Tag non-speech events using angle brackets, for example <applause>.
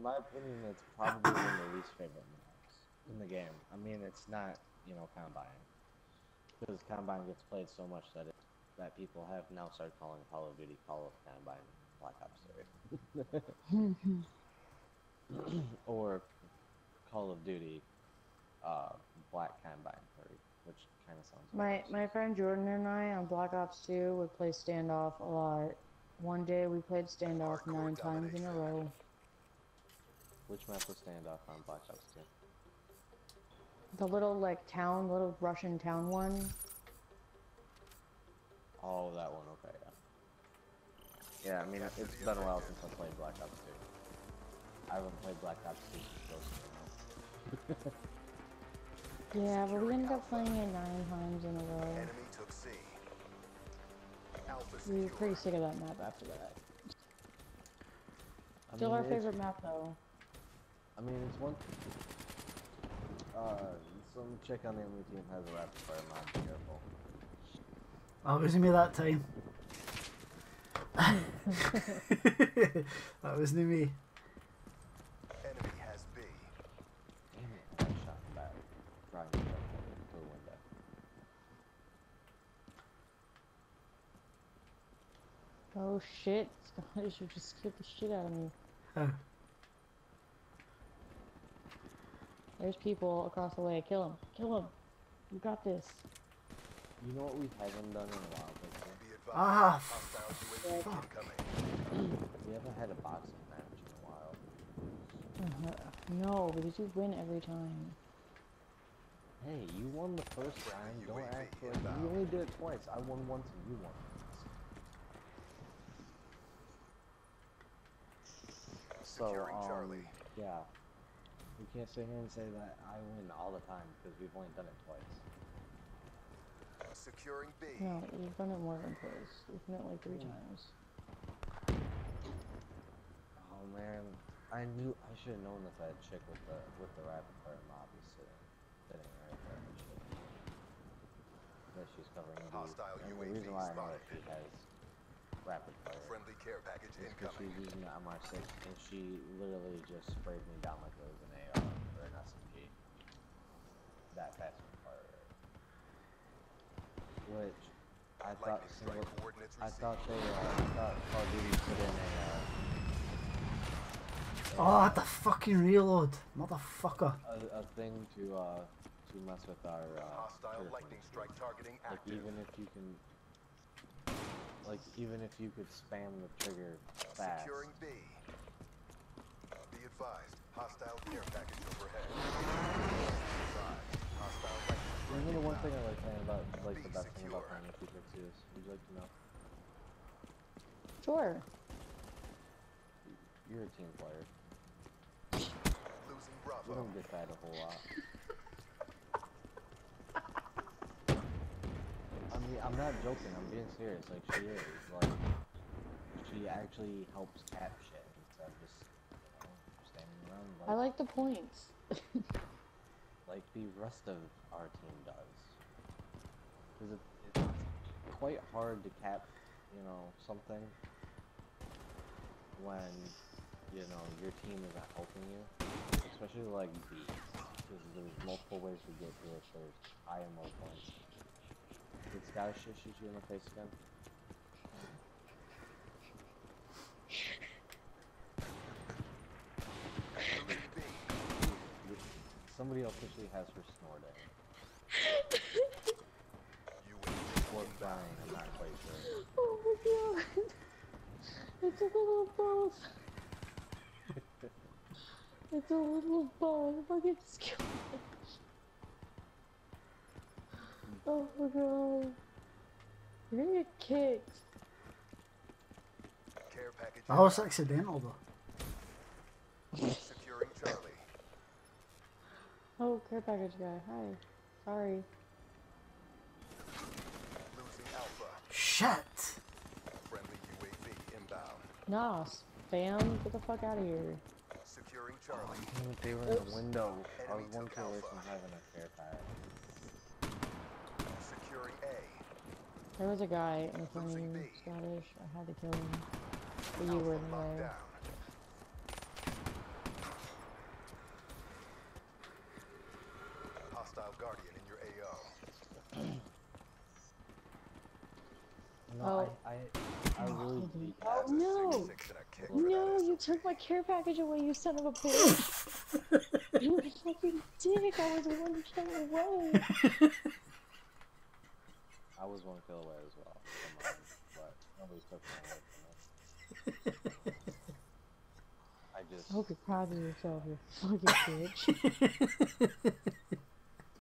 in my opinion, it's probably one of the least favorite maps in the game. I mean, it's not, you know, Combine. Because Combine gets played so much that it, that people have now started calling Call of Duty Call of Combine Black Ops 3. <laughs> or Call of Duty uh, Black Combine 3, which kind of sounds My like my friend Jordan and I on Black Ops 2 would play standoff a lot. One day we played standoff nine times in a domination. row. Which map was standoff on Black Ops 2? The little like town, little Russian town one. Oh, that one, okay, yeah. Yeah, I mean, it's been a while since I played Black Ops 2. I haven't played Black Ops 2 since Ghost Recon. <laughs> Yeah, but we ended up playing it nine times in a row. Enemy took C. We were pretty sick of that map after that. I Still mean, our favorite map though. I mean, it's one. Uh, some chick on the enemy team has a rapid fire mod. Be careful. That wasn't me that time. <laughs> <laughs> that wasn't me. Enemy has B. Damn it! I shot in back. Trying to jump to the window. Oh shit, <laughs> Scottish, you just scared the shit out of me. How? There's people across the way. Kill him. Kill him. You got this. You know what we haven't done in a while, Victor? Be advised. Ah, Hostile f- UAV fuck. We haven't had a boxing match in a while. Uh-huh. No, because you win every time. Hey, you won the first round. Don't act like inbound. you only did it twice. I won once and you won once. So, um, Charlie. yeah. We can't sit here and say that I win all the time because we've only done it twice. Securing B. No, you've done it more than twice. We've done it like three mm. times. Oh man, I knew I should have known that that chick with the with the rapid fire mod is sitting sitting right there. and shit. That she's covering the Hostile and the UAV reason why I know that she spotted. has rapid fire Friendly care package is because incoming. she's using the MR6 and she literally just sprayed me down like it was an AR or an SMG. That fast and fire. Which I thought single, coordinates I thought they uh, I thought Call of Duty put in a uh, Oh, I had to fucking reload, motherfucker. a, a thing to uh to mess with our uh Hostile lightning strike targeting like even if you can like even if you could spam the trigger fast Securing B. Be advised. Hostile care package overhead. Hostile lightning you know the one thing I like saying about like the Be best thing about secure. playing with people too is would you like to know Sure. you're a team player Losing Bravo. you Bravo. don't get that a whole lot I mean I'm not joking I'm being serious like she is like she actually helps cap shit instead of just you know standing around like I like the points. <laughs> like the rest of our team does. Because it, it's quite hard to cap, you know, something when, you know, your team isn't helping you. Especially like B. Because there's multiple ways to get to it. There's IMO points. Did Scottish shit shoot you in the face again? Losing B. You- Somebody officially has her snorted. Or inbound. crying, I'm not quite sure. Oh my god. It's a little both. <laughs> It's a little both. Fucking scared. Oh my god. You're gonna get kicked. Care package oh, That was accidental though. Securing Charlie. Oh, care package guy. Hi. Sorry. Losing Alpha. Shit! Friendly UAV inbound. Nah, spam. Get the fuck out of here. Securing Charlie. Damn it, they were in the window. I was one took kill away from having a care pack. There was a guy in front of me. Scottish. I had to kill him. But you were in the way. Hostile guardian in your AO. <clears throat> no, oh. I, I, I really. Oh no! No, you took my care package away, you son of a <laughs> bitch! you fucking dick! I was one kill away! <laughs> I was one kill away as well. From mine, but nobody took mine away from me. <laughs> I just. I hope you're proud of yourself, you fucking bitch. <laughs>